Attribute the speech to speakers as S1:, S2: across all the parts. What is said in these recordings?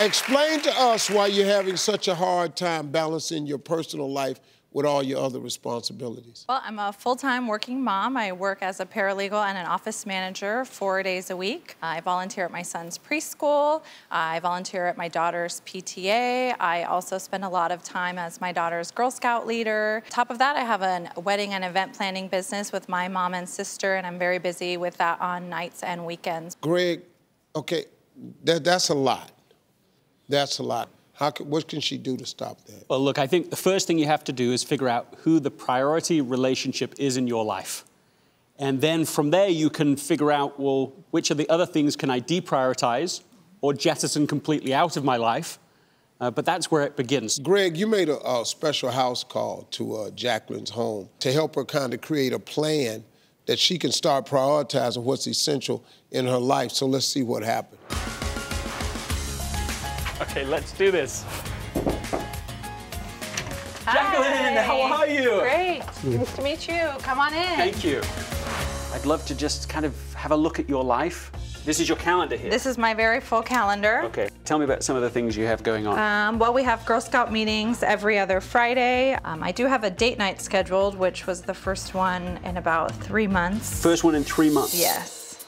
S1: Explain to us why you're having such a hard time balancing your personal life with all your other responsibilities?
S2: Well, I'm a full-time working mom. I work as a paralegal and an office manager four days a week. I volunteer at my son's preschool. I volunteer at my daughter's PTA. I also spend a lot of time as my daughter's Girl Scout leader. Top of that, I have a wedding and event planning business with my mom and sister, and I'm very busy with that on nights and weekends.
S1: Greg, okay, that, that's a lot. That's a lot. How can, what can she do to stop that?
S3: Well, look, I think the first thing you have to do is figure out who the priority relationship is in your life. And then from there, you can figure out, well, which of the other things can I deprioritize or jettison completely out of my life? Uh, but that's where it begins.
S1: Greg, you made a, a special house call to uh, Jacqueline's home to help her kind of create a plan that she can start prioritizing what's essential in her life. So let's see what happened.
S3: Okay, let's do this.
S2: Hi.
S3: Jacqueline, how are you?
S2: Great. Nice to meet you. Come on in.
S3: Thank you. I'd love to just kind of have a look at your life. This is your calendar here.
S2: This is my very full calendar.
S3: Okay, tell me about some of the things you have going on.
S2: Um, well, we have Girl Scout meetings every other Friday. Um, I do have a date night scheduled, which was the first one in about three months.
S3: First one in three months.
S2: Yes.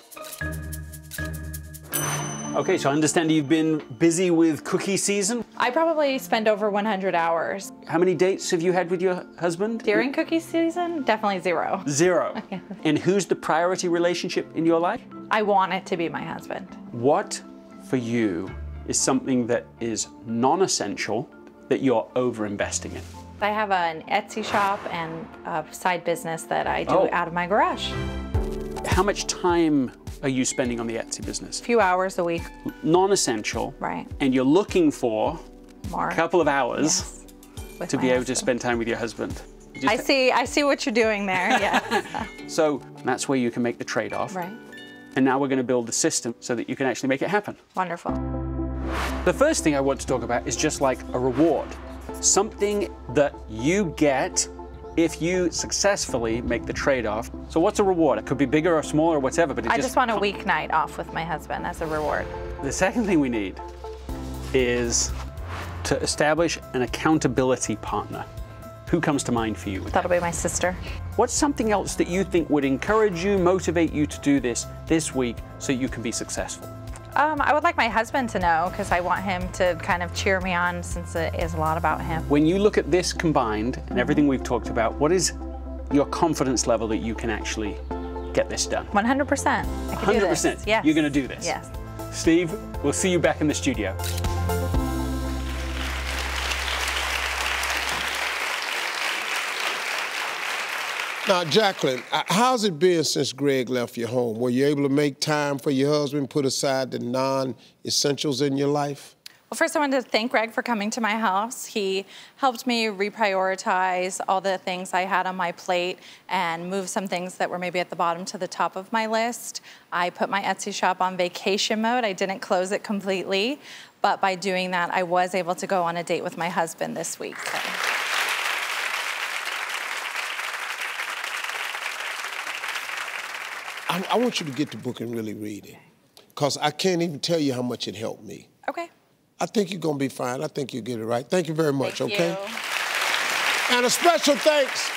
S3: Okay, so I understand you've been busy with cookie season.
S2: I probably spend over 100 hours.
S3: How many dates have you had with your husband?
S2: During cookie season, definitely zero.
S3: Zero. And who's the priority relationship in your life?
S2: I want it to be my husband.
S3: What for you is something that is non essential that you're over investing in?
S2: I have an Etsy shop and a side business that I do
S3: Oh.
S2: out of my garage.
S3: How much time are you spending on the Etsy business?
S2: A few hours a week,
S3: Non essential.
S2: Right.
S3: And you're looking for
S2: more.
S3: a couple of hours
S2: Yes,
S3: to be able to spend time with your husband. Just-
S2: I see, I see what you're doing there, yeah.
S3: So that's where you can make the trade off.
S2: right,
S3: And now we're going to build the system so that you can actually make it happen.
S2: wonderful.
S3: The first thing I want to talk about is just like a reward. Something that you get if you successfully make the trade off. So, what's a reward? It could be bigger or smaller whatever, but
S2: I
S3: just,
S2: just want a weeknight off with my husband as a reward.
S3: The second thing we need is to establish an accountability partner. Who comes to mind for you?
S2: That'll be my sister.
S3: What's something else that you think would encourage you, motivate you to do this this week so you can be successful?
S2: Um, I would like my husband to know because I want him to kind of cheer me on since it is a lot about him.
S3: When you look at this combined and everything we've talked about, what is your confidence level that you can actually get this done?
S2: 100%. I can do this.
S3: 100%.
S2: Yes.
S3: You're going to do this.
S2: Yes.
S3: Steve, we'll see you back in the studio.
S1: Now, Jacqueline, how's it been since Greg left your home? Were you able to make time for your husband, put aside the non essentials in your life?
S2: Well, first, I wanted to thank Greg for coming to my house. He helped me reprioritize all the things I had on my plate and move some things that were maybe at the bottom to the top of my list. I put my Etsy shop on vacation mode. I didn't close it completely, but by doing that, I was able to go on a date with my husband this week. So.
S1: I, I want you to get the book and really read it, because I can't even tell you how much it helped me.
S2: Okay.
S1: I think you're going to be fine. I think you'll get it right. Thank you very much,
S2: Thank
S1: okay?
S2: you.
S1: And a special thanks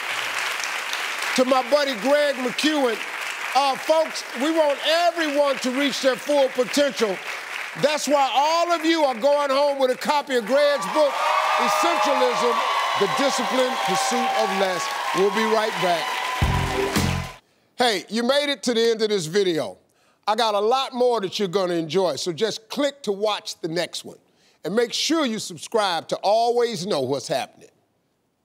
S1: to my buddy Greg McKeown. Uh, folks, we want everyone to reach their full potential. That's why all of you are going home with a copy of Greg's book, Essentialism The Disciplined Pursuit of Less. We'll be right back. Hey, you made it to the end of this video. I got a lot more that you're to enjoy, so just click to watch the next one. And make sure you subscribe to always know what's happening.